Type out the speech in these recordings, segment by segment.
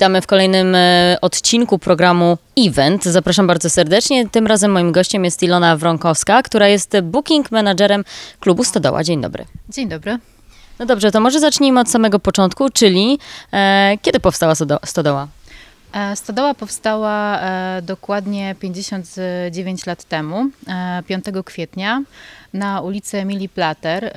Witamy w kolejnym e, odcinku programu Event. Zapraszam bardzo serdecznie. Tym razem moim gościem jest Ilona Wronkowska, która jest booking managerem klubu Stodoła. Dzień dobry. Dzień dobry. No dobrze, to może zacznijmy od samego początku, czyli e, kiedy powstała Stodo- Stodoła? E, Stodoła powstała e, dokładnie 59 lat temu, e, 5 kwietnia na ulicy Emilii Plater.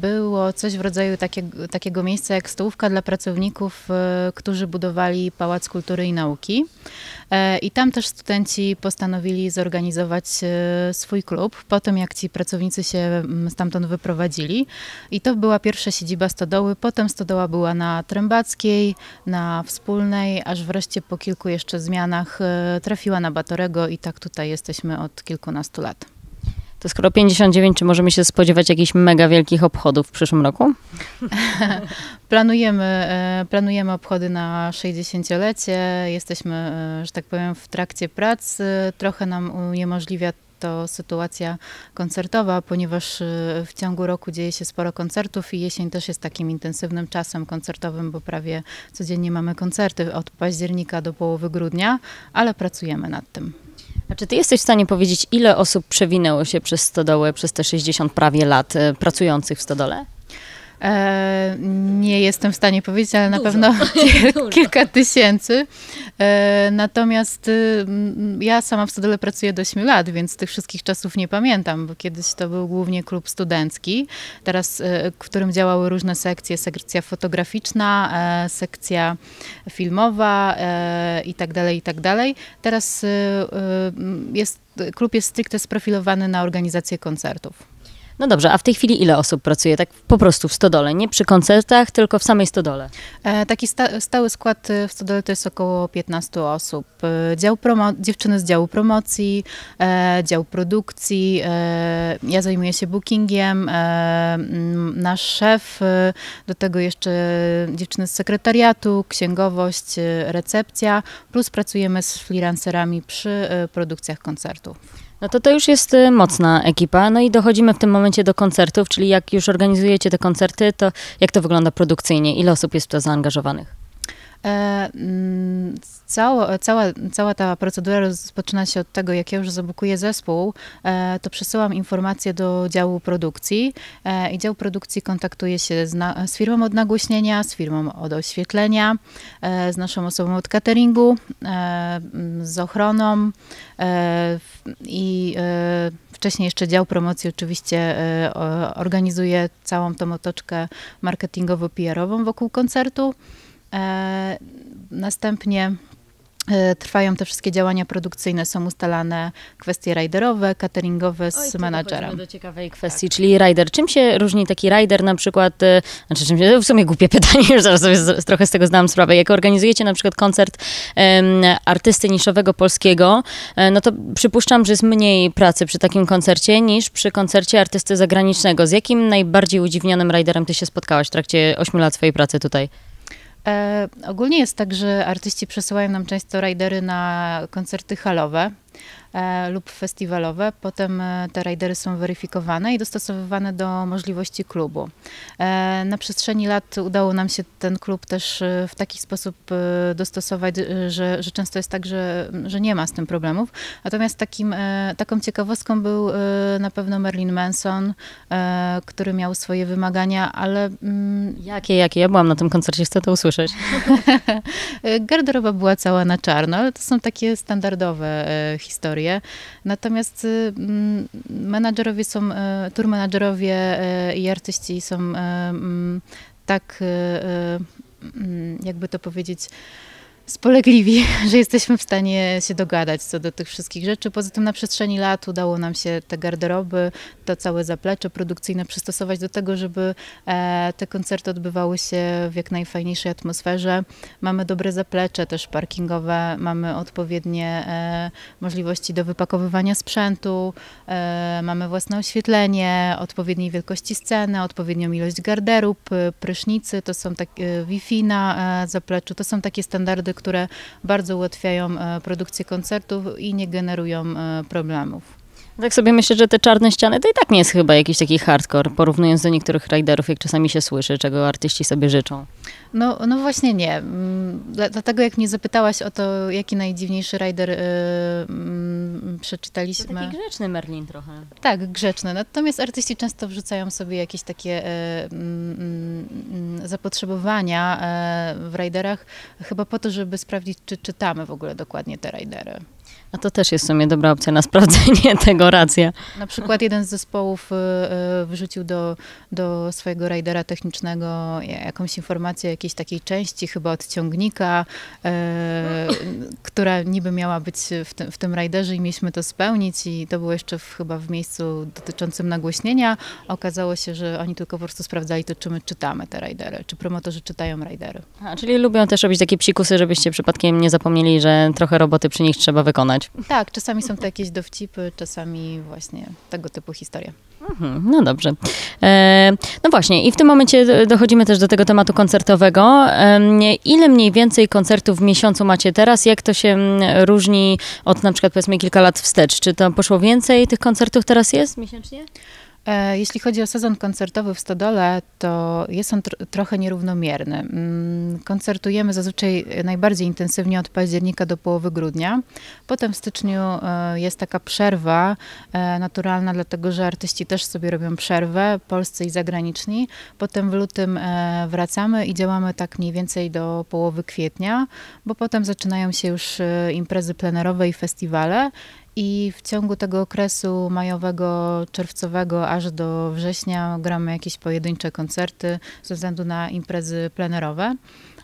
Było coś w rodzaju takiego, takiego miejsca jak stołówka dla pracowników, e, którzy budowali Pałac Kultury i Nauki. E, I tam też studenci postanowili zorganizować e, swój klub, po tym jak ci pracownicy się mm, stamtąd wyprowadzili. I to była pierwsza siedziba Stodoły. Potem Stodoła była na Trębackiej, na Wspólnej, aż wreszcie po kilku jeszcze zmianach trafiła na Batorego i tak tutaj jesteśmy od kilkunastu lat. To skoro 59, czy możemy się spodziewać jakichś mega wielkich obchodów w przyszłym roku? Planujemy, e, planujemy obchody na 60-lecie. Jesteśmy, e, że tak powiem, w trakcie prac. Trochę nam uniemożliwia to sytuacja koncertowa, ponieważ e, w ciągu roku dzieje się sporo koncertów i jesień też jest takim intensywnym czasem koncertowym, bo prawie codziennie mamy koncerty od października do połowy grudnia, ale pracujemy nad tym. A czy ty jesteś w stanie powiedzieć, ile osób przewinęło się przez Stodołę przez te 60 prawie lat e, pracujących w Stodole? E, nie jestem w stanie powiedzieć, ale na Dużo. pewno Dużo. kilka tysięcy. E, natomiast y, ja sama w Stodole pracuję do 8 lat, więc tych wszystkich czasów nie pamiętam, bo kiedyś to był głównie klub studencki, teraz e, w którym działały różne sekcje, sekcja fotograficzna, e, sekcja filmowa e, i tak dalej, i tak dalej. Teraz y, y, jest, klub jest stricte sprofilowany na organizację koncertów. No dobrze, a w tej chwili ile osób pracuje tak po prostu w Stodole? Nie przy koncertach, tylko w samej Stodole. E, Taki sta, stały skład e, w Stodole to jest około 15 osób. E, Dział dziewczyny z działu promocji, e, dział produkcji, e, ja zajmuję się bookingiem, e, nasz szef, do tego jeszcze dziewczyny z sekretariatu, księgowość, recepcja, plus pracujemy z freelancerami przy produkcjach koncertów. No to to już jest y, mocna ekipa. No i dochodzimy w tym momencie do koncertów, czyli jak już organizujecie te koncerty, to jak to wygląda produkcyjnie? Ile osób jest w to zaangażowanych? E, mm, Cała, cała, cała ta procedura rozpoczyna się od tego, jak ja już zabukuję zespół, e, to przesyłam informacje do działu produkcji e, i dział produkcji kontaktuje się z, na, z firmą od nagłośnienia, z firmą od oświetlenia, z naszą osobą od cateringu, mm, z ochroną i wcześniej jeszcze dział promocji oczywiście organizuje całą tą otoczkę marketingowo-PR-ową wokół koncertu. E, Następnie e, trwają te wszystkie działania produkcyjne, są ustalane kwestie riderowe, cateringowe z menadżerem. do ciekawej kwestii, czyli rider. Czym się różni taki rider na przykład, y, znaczy czym się, w sumie głupie pytanie, już zaraz sobie z, trochę z tego zdałam sprawę. Jak organizujecie na przykład koncert em, artysty niszowego polskiego, e, no to przypuszczam, że jest mniej pracy przy takim koncercie niż przy koncercie artysty zagranicznego. Z jakim najbardziej udziwnionym riderem ty się spotkałaś w trakcie 8 lat swojej pracy tutaj? E, ogólnie jest tak, że artyści przesyłają nam często ridery na koncerty halowe lub festiwalowe. Potem e, te ridery są weryfikowane i dostosowywane do możliwości klubu. E, na przestrzeni lat udało nam się ten klub też e, w taki sposób e, dostosować, e, że, że często jest tak, że, że nie ma z tym problemów. Natomiast takim, e, taką ciekawostką był e, na pewno Merlin Manson, e, który miał swoje wymagania, ale mm, Jakie, jakie? Ja byłam na tym koncercie, chcę to usłyszeć. E, Garderoba była cała na czarno, ale to są takie standardowe historie. Natomiast y, menadżerowie są, e, tour menadżerowie e, i artyści są e, tak, jakby to powiedzieć, spolegliwi, że jesteśmy w stanie się dogadać co do tych wszystkich rzeczy. Poza tym na przestrzeni lat udało nam się te garderoby, to całe zaplecze produkcyjne przystosować do tego, żeby e, te koncerty odbywały się w jak najfajniejszej atmosferze. Mamy dobre zaplecze też parkingowe, mamy odpowiednie e, możliwości do wypakowywania sprzętu, e, mamy własne oświetlenie, odpowiedniej wielkości sceny, odpowiednią ilość garderób, prysznicy, to są takie Wi-Fi na zapleczu, to są takie standardy, które bardzo ułatwiają e, produkcję koncertów i nie generują e, problemów. Tak sobie myślę, że te czarne ściany to i tak nie jest chyba jakiś taki hardcore, porównując do niektórych riderów, jak czasami się słyszy, czego artyści sobie życzą. No, no właśnie nie. Mm, dlatego jak mnie zapytałaś o to, jaki najdziwniejszy rider yy, yy, przeczytaliśmy. To taki grzeczny Merlin trochę. Tak, grzeczny. Natomiast artyści często wrzucają sobie jakieś takie yy, zapotrzebowania y, w riderach, chyba po to, żeby sprawdzić, czy czytamy w ogóle dokładnie te ridery. A to też jest w sumie dobra opcja na sprawdzenie tego, racja. Na przykład jeden z zespołów y, y, wrzucił do, do swojego rajdera technicznego jakąś informację o jakiejś takiej części, chyba od ciągnika, e, która niby miała być w tym, w tym rajderze i mieliśmy to spełnić i to było jeszcze w, chyba w miejscu dotyczącym nagłośnienia. Okazało się, że oni tylko po prostu sprawdzali to, czy my czytamy te rajdery, czy promotorzy czytają rajdery. A, czyli lubią też robić takie psikusy, żebyście przypadkiem nie zapomnieli, że trochę roboty przy nich trzeba wykonać. Tak, czasami są to jakieś dowcipy, czasami właśnie tego typu historie. Mhm, no dobrze. E, no właśnie, i w tym momencie dochodzimy też do tego tematu koncertowego. E, ile mniej więcej koncertów w miesiącu macie teraz? Jak to się mm, różni od na przykład powiedzmy kilka lat wstecz? Czy to poszło więcej tych koncertów teraz jest miesięcznie? E, jeśli chodzi o sezon koncertowy w Stodole, to jest on tr trochę nierównomierny. Mm, koncertujemy zazwyczaj najbardziej intensywnie od października do połowy grudnia. Potem w styczniu e, jest taka przerwa e, naturalna, dlatego że artyści też sobie robią przerwę, polscy i zagraniczni. Potem w lutym wracamy i działamy tak mniej więcej do połowy kwietnia, bo potem zaczynają się już imprezy plenerowe i festiwale. I w ciągu tego okresu majowego, czerwcowego aż do września gramy jakieś pojedyncze koncerty ze względu na imprezy plenerowe.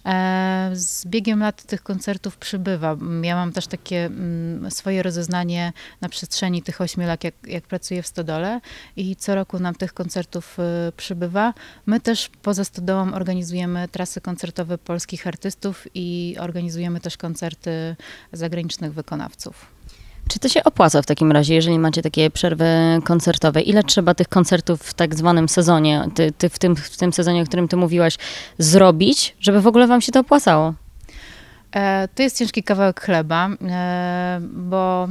E, z biegiem lat tych koncertów przybywa. Ja mam też takie mm, swoje rozeznanie na przestrzeni tych ośmiu lat, jak, jak pracuję w Stodole i co roku nam tych koncertów y, przybywa. My też poza Stodołą organizujemy trasy koncertowe polskich artystów i organizujemy też koncerty zagranicznych wykonawców. Czy to się opłaca w takim razie, jeżeli macie takie przerwy koncertowe? Ile trzeba tych koncertów w tak zwanym sezonie, ty, ty w, tym, w tym sezonie, o którym ty mówiłaś, zrobić, żeby w ogóle wam się to opłacało? E, to jest ciężki kawałek chleba, e, bo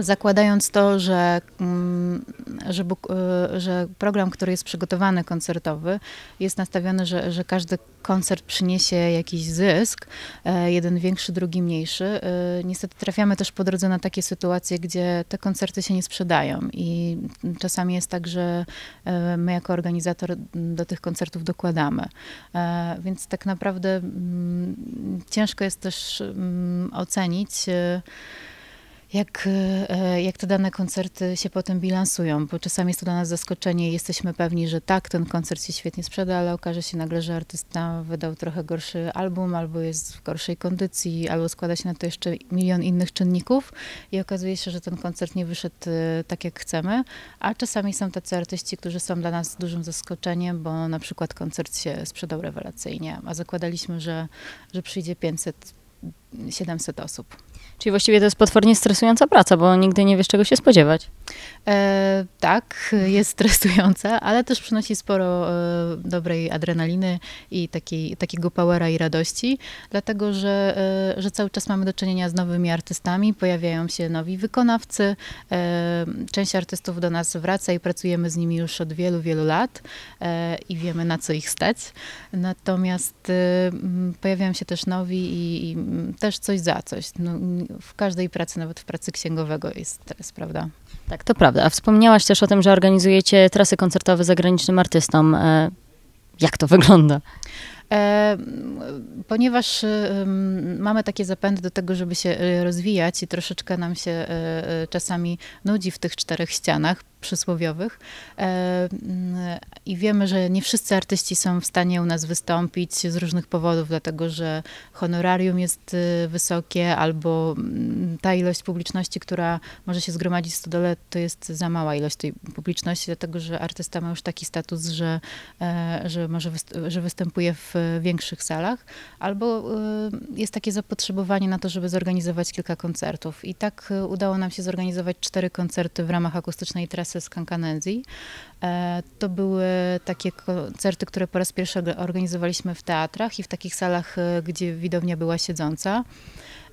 zakładając to, że, mm, że, e, że, program, który jest przygotowany koncertowy, jest nastawiony, że, że każdy koncert przyniesie jakiś zysk, e, jeden większy, drugi mniejszy. E, niestety trafiamy też po drodze na takie sytuacje, gdzie te koncerty się nie sprzedają i czasami jest tak, że my jako organizator do tych koncertów dokładamy. Więc tak naprawdę mm, ciężko jest też mm, ocenić, jak, e, jak te dane koncerty się potem bilansują, bo czasami jest to dla nas zaskoczenie i jesteśmy pewni, że tak, ten koncert się świetnie sprzeda, ale okaże się nagle, że artysta wydał trochę gorszy album, albo jest w gorszej kondycji, albo składa się na to jeszcze milion innych czynników i okazuje się, że ten koncert nie wyszedł e, tak, jak chcemy, a czasami są tacy artyści, którzy są dla nas dużym zaskoczeniem, bo na przykład koncert się sprzedał rewelacyjnie, a zakładaliśmy, że, że przyjdzie 500 700 osób. Czyli właściwie to jest potwornie stresująca praca, bo nigdy nie wiesz, czego się spodziewać. E, tak, jest stresująca, ale też przynosi sporo e, dobrej adrenaliny i takiej, takiego powera i radości, dlatego że, e, że cały czas mamy do czynienia z nowymi artystami, pojawiają się nowi wykonawcy. E, część artystów do nas wraca i pracujemy z nimi już od wielu, wielu lat e, i wiemy, na co ich stać. Natomiast e, pojawiają się też nowi i, i też coś za coś. No, w każdej pracy, nawet w pracy księgowego jest stres, prawda? Tak, to prawda. A wspomniałaś też o tym, że organizujecie trasy koncertowe zagranicznym artystom. E, jak to wygląda? E, ponieważ mamy takie zapędy do tego, żeby się e, rozwijać i troszeczkę nam się czasami nudzi w tych czterech ścianach, przysłowiowych. E, mm, I wiemy, że nie wszyscy artyści są w stanie u nas wystąpić z różnych powodów, dlatego że honorarium jest y, wysokie, albo mm, ta ilość publiczności, która może się zgromadzić w stodole, to jest za mała ilość tej publiczności, dlatego że artysta ma już taki status, że, e, że może że występuje w większych salach, albo y, jest takie zapotrzebowanie na to, żeby zorganizować kilka koncertów. I tak y, udało nam się zorganizować cztery koncerty w ramach akustycznej trasy z Kankanenzji. E, to były takie koncerty, które po raz pierwszy organizowaliśmy w teatrach i w takich salach, e, gdzie widownia była siedząca.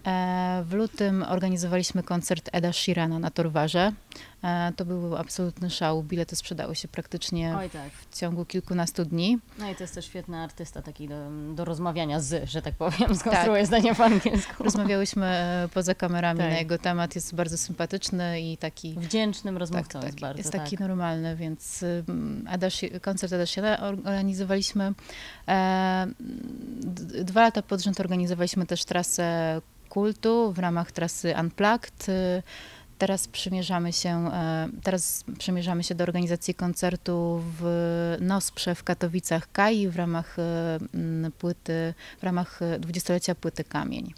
E, w lutym organizowaliśmy koncert Eda Sheerana na Torwarze. E, to był absolutny szał. Bilety sprzedały się praktycznie Oj tak. w ciągu kilkunastu dni. No i to jest też świetny artysta taki do, do rozmawiania z, że tak powiem, skonstruuję zdanie po angielsku. Rozmawiałyśmy e, poza kamerami Tak. na jego temat. Jest bardzo sympatyczny i taki Wdzięcznym tak, rozmówcą tak, jest bardzo, jest tak. taki normalny, więc Adaś, koncert Adasiana organizowaliśmy. E, dwa lata pod rząd organizowaliśmy też trasę kultu w ramach trasy Unplugged. Y, Teraz przymierzamy się, e, teraz przymierzamy się do organizacji koncertu w Nosprze w Katowicach Kai w ramach e, płyty, w ramach dwudziestolecia płyty Kamień.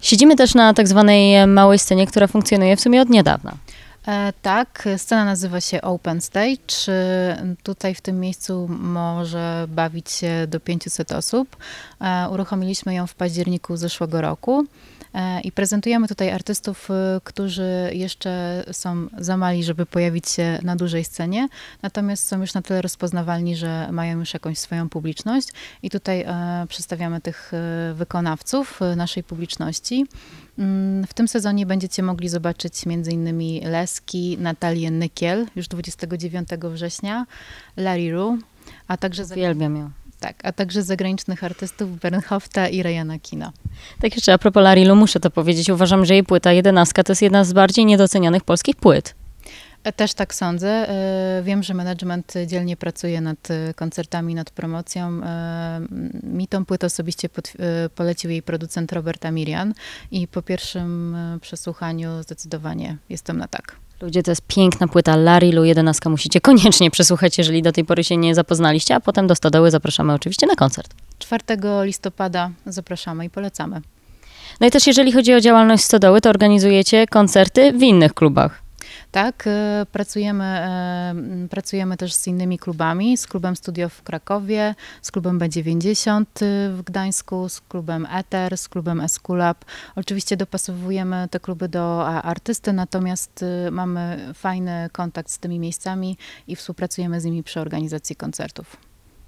Siedzimy też na tak zwanej małej scenie, która funkcjonuje w sumie od niedawna. E, tak, scena nazywa się Open Stage. E, Tutaj w tym miejscu może bawić się do 500 osób. E, uruchomiliśmy ją w październiku zeszłego roku. E, I prezentujemy tutaj artystów, e, którzy jeszcze są za mali, żeby pojawić się na dużej scenie, natomiast są już na tyle rozpoznawalni, że mają już jakąś swoją publiczność. I tutaj przedstawiamy tych wykonawców naszej publiczności. Mm, W tym sezonie będziecie mogli zobaczyć m.in. Leski, Natalię Nykiel już 29 września, Larry Ru, a także, Uwielbiam ją. Tak, a także zagranicznych artystów Bernhofta i Ryana Kina. Tak jeszcze a propos Larilu, muszę to powiedzieć. Uważam, że jej płyta 11 to jest jedna z bardziej niedocenionych polskich płyt. E, Też tak sądzę. E, Wiem, że management dzielnie pracuje nad e, koncertami, nad promocją. Mi tą płytę osobiście polecił jej producent Robert Amirian i po pierwszym przesłuchaniu zdecydowanie jestem na tak. Ludzie, to jest piękna płyta Larilu 11. Musicie koniecznie przesłuchać, jeżeli do tej pory się nie zapoznaliście, a potem do Stodoły zapraszamy oczywiście na koncert. 4 listopada zapraszamy i polecamy. No i też jeżeli chodzi o działalność Stodoły, to organizujecie koncerty w innych klubach. Tak, e, pracujemy, m, pracujemy też z innymi klubami, z klubem Studio w Krakowie, z klubem B90 w Gdańsku, z klubem Ether, z klubem Esculap. Oczywiście dopasowujemy te kluby do artysty, natomiast mamy fajny kontakt z tymi miejscami i współpracujemy z nimi przy organizacji koncertów.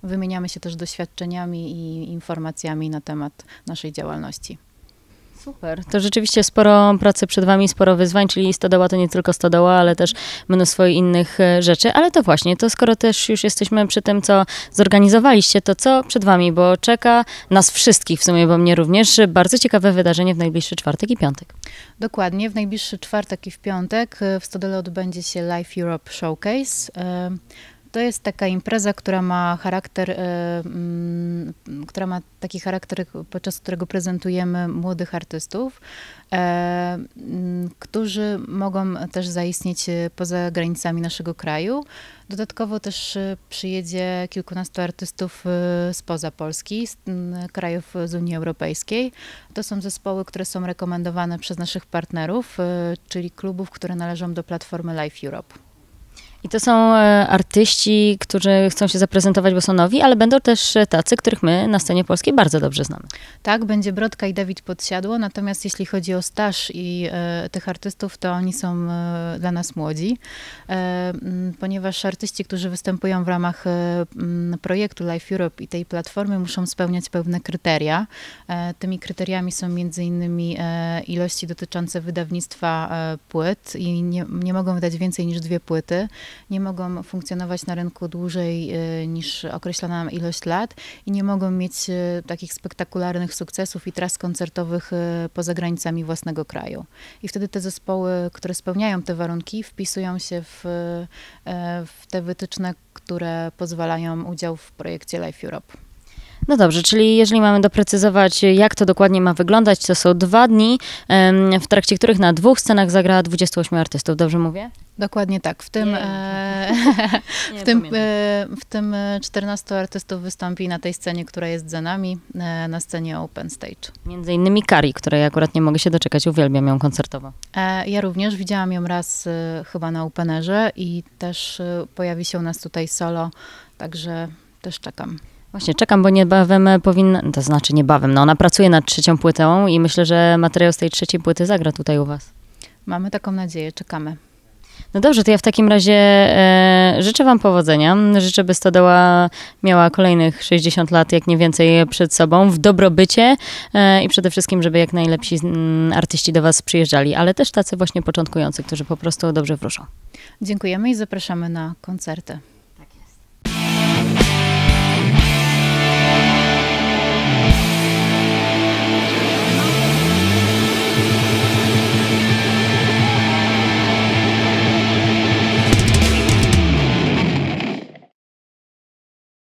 Wymieniamy się też doświadczeniami i informacjami na temat naszej działalności. Super. To rzeczywiście sporo pracy przed wami, sporo wyzwań, czyli stodoła to nie tylko stodoła, ale też mnóstwo innych e, rzeczy. Ale to właśnie, to skoro też już jesteśmy przy tym, co zorganizowaliście, to co przed wami, bo czeka nas wszystkich w sumie, bo mnie również, bardzo ciekawe wydarzenie w najbliższy czwartek i piątek. Dokładnie, w najbliższy czwartek i w piątek e, w Stodole odbędzie się Live Europe Showcase. To jest taka impreza, która ma charakter, e, mm, która ma taki charakter, podczas którego prezentujemy młodych artystów, e, mm, którzy mogą też zaistnieć e, poza granicami naszego kraju. Dodatkowo też przyjedzie kilkunastu artystów spoza Polski, z krajów z Unii Europejskiej. To są zespoły, które są rekomendowane przez naszych partnerów, czyli klubów, które należą do platformy Life Europe. I to są e, artyści, którzy chcą się zaprezentować, bo są nowi, ale będą też e, tacy, których my na scenie polskiej bardzo dobrze znamy. Tak, będzie Brodka i Dawid Podsiadło, natomiast jeśli chodzi o staż i e, tych artystów, to oni są e, dla nas młodzi, e, ponieważ artyści, którzy występują w ramach e, projektu Life Europe i tej platformy muszą spełniać pewne kryteria. Tymi kryteriami są między innymi ilości dotyczące wydawnictwa płyt i nie, nie mogą wydać więcej niż dwie płyty, nie mogą funkcjonować na rynku dłużej e, niż określona ilość lat i nie mogą mieć e, takich spektakularnych sukcesów i tras koncertowych e, poza granicami własnego kraju. I wtedy te zespoły, które spełniają te warunki, wpisują się w, w te wytyczne, które pozwalają udział w projekcie Life Europe. No dobrze, czyli jeżeli mamy doprecyzować, jak to dokładnie ma wyglądać, to są dwa dni, w trakcie których na dwóch scenach zagra 28 artystów, dobrze mówię? Dokładnie tak. W tym, Nie, e, Nie w, tym, e, w tym e, 14 artystów wystąpi na tej scenie, która jest za nami, e, na scenie Open Stage. Między innymi Kari, której akurat nie mogę się doczekać, uwielbiam ją koncertowo. E, Ja również widziałam ją raz e, chyba na Openerze i też e, pojawi się u nas tutaj solo, także też czekam. Właśnie, czekam, bo niebawem powinna, to znaczy niebawem, no ona pracuje nad trzecią płytą i myślę, że materiał z tej trzeciej płyty zagra tutaj u was. Mamy taką nadzieję, czekamy. No dobrze, to ja w takim razie e, życzę Wam powodzenia. Życzę, by Stodoła miała kolejnych 60 lat, jak nie więcej, przed sobą w dobrobycie e, i przede wszystkim, żeby jak najlepsi mm, artyści do Was przyjeżdżali, ale też tacy właśnie początkujący, którzy po prostu dobrze wróżą. Dziękujemy i zapraszamy na koncerty.